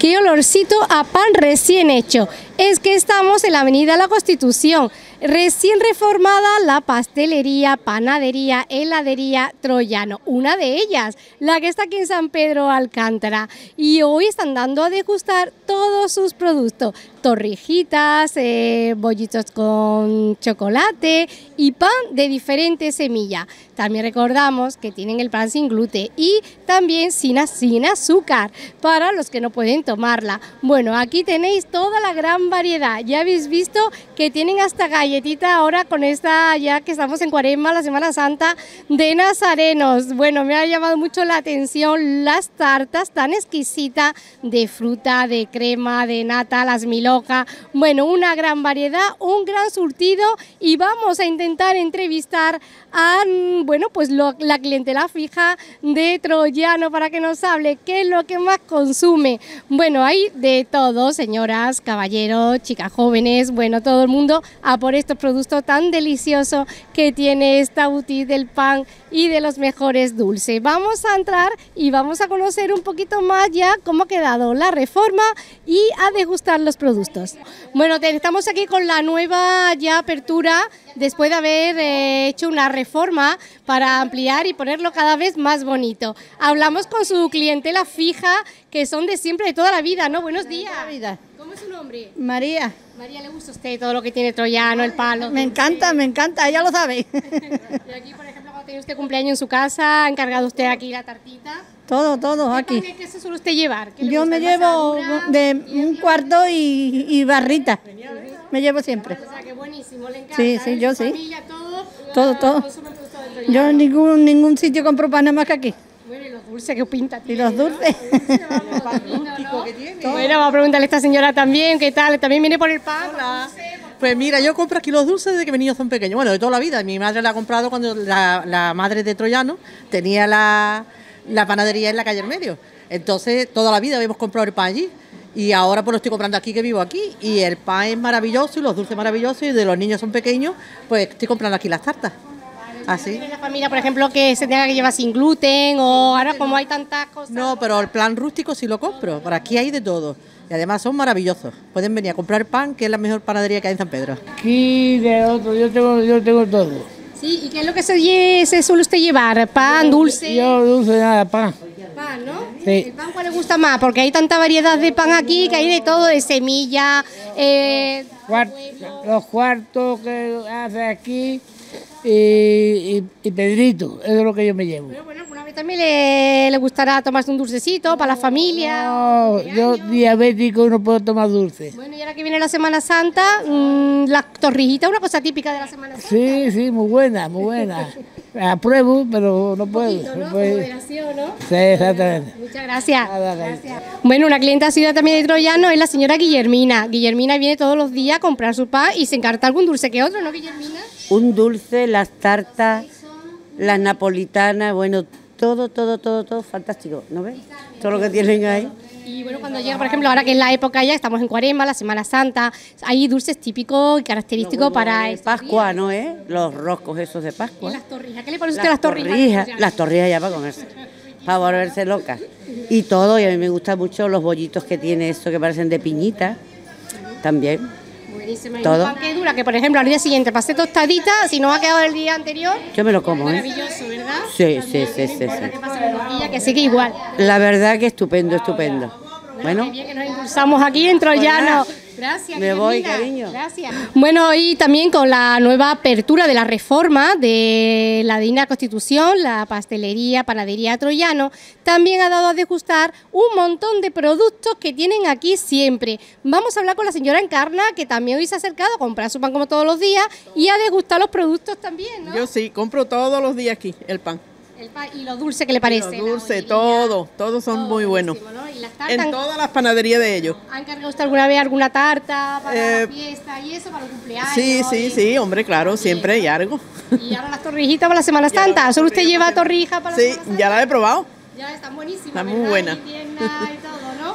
qué olorcito a pan recién hecho. Es que estamos en la Avenida La Constitución, recién reformada la pastelería, panadería, heladería Troyano, una de ellas, la que está aquí en San Pedro Alcántara. Y hoy están dando a degustar todos sus productos, torrijitas, eh, bollitos con chocolate y pan de diferentes semillas. También recordamos que tienen el pan sin gluten y también sin, sin azúcar para los que no pueden tomarla. Bueno, aquí tenéis toda la gran variedad. Ya habéis visto que tienen hasta galletita ahora con esta, ya que estamos en Cuaresma, la Semana Santa de Nazarenos. Bueno, me ha llamado mucho la atención las tartas tan exquisitas de fruta, de crema, de nata, las miloca. Bueno, una gran variedad, un gran surtido y vamos a intentar entrevistar a, bueno, pues la clientela fija de Troyano para que nos hable qué es lo que más consume. Bueno, hay de todo, señoras, caballeros, chicas jóvenes, bueno, todo el mundo a por estos productos tan deliciosos que tiene esta boutique del pan y de los mejores dulces. Vamos a entrar y vamos a conocer un poquito más ya cómo ha quedado la reforma y a degustar los productos. Bueno, estamos aquí con la nueva ya apertura después de haber eh, hecho una reforma para ampliar y ponerlo cada vez más bonito. Hablamos con su clientela fija, que son de siempre, de toda la vida, ¿no? Buenos días. ¿Cómo es su nombre? María. María, ¿le gusta a usted todo lo que tiene Troyano, el palo? Me encanta, me encanta, ella lo sabe. y aquí, por ejemplo, cuando tiene usted cumpleaños en su casa, ¿ha encargado usted aquí la tartita? Todo, todo, aquí. ¿Qué, se suele usted llevar? Yo me llevo de un cuarto y, y barrita. Me llevo siempre. O sea, que buenísimo, le encanta. Sí, sí, ¿eh? yo Su sí. todo. Todo, todo. Yo en ningún, ningún sitio compro pan nada más que aquí. Bueno, y los dulces, ¿qué pinta Y los dulces. Bueno, vamos a preguntarle a esta señora también, ¿qué tal? ¿También viene por el pan? Pues mira, yo compro aquí los dulces desde que mis niños son pequeños. Bueno, de toda la vida. Mi madre la ha comprado cuando la, la madre de Troyano tenía la, la panadería en la calle en medio. Entonces, toda la vida habíamos comprado el pan allí. Y ahora pues lo estoy comprando aquí que vivo aquí. Y el pan es maravilloso y los dulces maravillosos. Y de los niños son pequeños, pues estoy comprando aquí las tartas. Así. ¿Tiene la familia, por ejemplo, que se tenga que llevar sin gluten o ahora como hay tantas cosas? No, pero el plan rústico sí lo compro. Por aquí hay de todo. Y además son maravillosos. Pueden venir a comprar pan, que es la mejor panadería que hay en San Pedro. Aquí de otro, yo tengo, yo tengo todo. Sí, ¿y qué es lo que se, lle- se suele usted llevar? ¿Pan, dulce? Yo dulce nada, pan. Pan, ¿no? Sí. ¿El pan cuál le gusta más? Porque hay tanta variedad de pan aquí que hay de todo, de semilla, eh, Cuart- los cuartos que hace aquí y, y, y Pedrito, eso es lo que yo me llevo. Pero bueno, alguna vez también le, le gustará tomarse un dulcecito para la familia. No, yo diabético no puedo tomar dulce. Bueno, y ahora que viene la Semana Santa, mm, la torrijita es una cosa típica de la Semana Santa. Sí, sí, muy buena, muy buena. Apruebo, pero no puedo. Poquito, ¿no? moderación, ¿no? Sí, exactamente. Muchas gracias. Nada, gracias. Bueno, una clienta ha sido también de Troyano es la señora Guillermina. Guillermina viene todos los días a comprar su pan y se encarta algún dulce que otro, ¿no, Guillermina? Un dulce, las tartas, las napolitanas, bueno, todo, todo, todo, todo fantástico, ¿no ves? Todo lo que tienen ahí. Y bueno, cuando llega, por ejemplo, ahora que es la época ya, estamos en Cuaresma, la Semana Santa, hay dulces típicos y característicos para estos Pascua. ¿no es? Los roscos esos de Y Pascua. las torrijas. ¿Qué le parece a usted las torrijas? torrijas, las torrijas ya para comerse, para volverse loca. Y todo, y a mí me gustan mucho los bollitos que tiene esto que parecen de piñita, también. Buenísima. Todo. pan que dura, que por ejemplo al día siguiente pasé tostadita, si no ha quedado el día anterior, Yo me lo como, ¿eh? maravilloso, ¿verdad? Sí, sí, sí, sí, Ahora sí. que días, que sigue igual. La verdad que estupendo, estupendo. Qué Bueno, bien que nos impulsamos aquí en Troyano. Pues Gracias. Me voy, cariño. Gracias. Bueno, y también con la nueva apertura de la reforma de la Digna Constitución, la pastelería, panadería Troyano, también ha dado a degustar un montón de productos que tienen aquí siempre. Vamos a hablar con la señora Encarna, que también hoy se ha acercado a comprar su pan como todos los días y a degustar los productos también, ¿no? Yo sí, compro todos los días aquí el pan. El y lo dulce que le parece. Dulces, vainilla, todo, todos son muy buenos. buenísimo, ¿no? Y las tartas, En todas las panaderías de ellos. ¿Ha encargado usted alguna vez alguna tarta para Eh, la fiesta y eso, para los cumpleaños? Sí, sí, y- sí, hombre, claro, siempre hay algo. Y ahora las torrijitas para la Semana Santa. las ¿Solo usted torrijas lleva para- torrija para la Sí, Semana Santa? ya la he probado. Ya están buenísimas. Está muy ¿verdad? buena. Y tierna y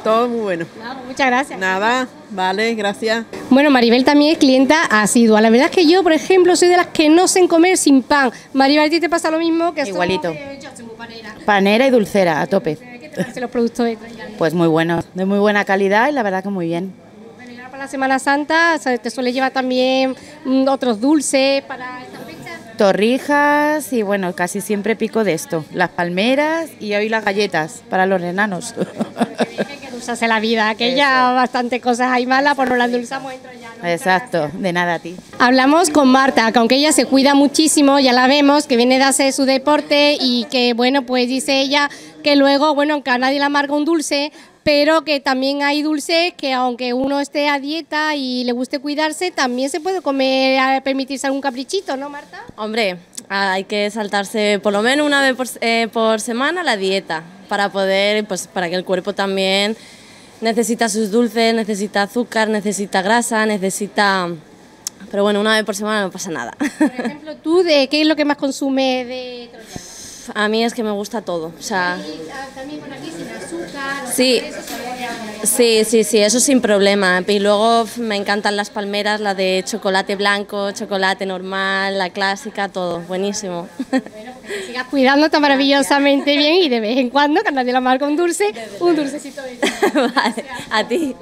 todo, muy bueno. Nada, muchas gracias. Nada, vale, gracias. Bueno, Maribel también es clienta asidua. La verdad es que yo, por ejemplo, soy de las que no sé comer sin pan. Maribel, ¿a ti te pasa lo mismo? que somos Igualito. de- yo soy muy panera. Panera y dulcera, a tope. ¿Qué parecen los productos de? Pues muy buenos, de muy buena calidad y la verdad que muy bien. Bueno, y ahora para la Semana Santa te suele llevar también mm, otros dulces para esta fecha. Torrijas y bueno, casi siempre pico de esto. Las palmeras y hoy las galletas para los enanos. Que dulzase la vida, que ya bastante cosas hay malas, pues nos las endulzamos en Troyano. Exacto, de nada a ti. Hablamos con Marta, que aunque ella se cuida muchísimo, ya la vemos, que viene de hacer su deporte y que, bueno, pues dice ella que luego, bueno, aunque a nadie le amarga un dulce, pero que también hay dulces que aunque uno esté a dieta y le guste cuidarse, también se puede comer, a permitirse algún caprichito, ¿no, Marta? Hombre, hay que saltarse por lo menos una vez por, eh, por semana la dieta para poder, pues para que el cuerpo también necesita sus dulces, necesita azúcar, necesita grasa, necesita... Pero bueno, una vez por semana no pasa nada. Por ejemplo, tú, de ¿qué es lo que más consume de? A mí es que me gusta todo, o sea... También por aquí sin azúcar. Sí, sí, sí, sí, eso sin problema. Y luego me encantan las palmeras, la de chocolate blanco, chocolate normal, la clásica, todo, buenísimo. Que sigas cuidándote maravillosamente bien y de vez en cuando, que nadie le amarga un dulce, un dulcecito de vale, a ti.